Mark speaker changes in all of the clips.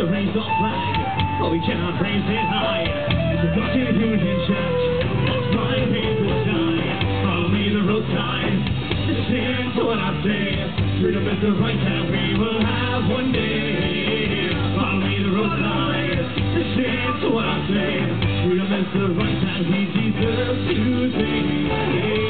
Speaker 1: to raise our flag, but we cannot raise it high. It's the country who's in charge. Most my people die. Follow me the road signs. Listen to what I say. Freedom is the right that we will have one day. Follow me the road signs. Listen to what I say. Freedom is the right that we deserve today.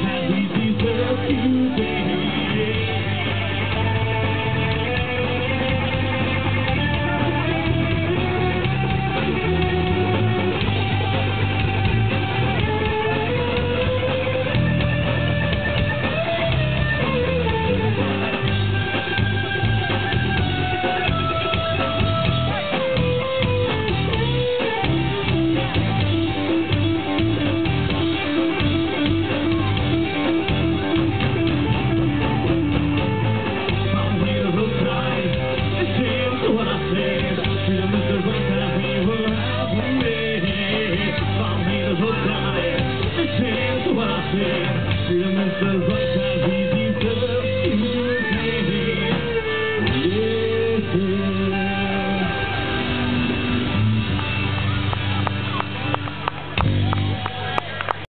Speaker 1: the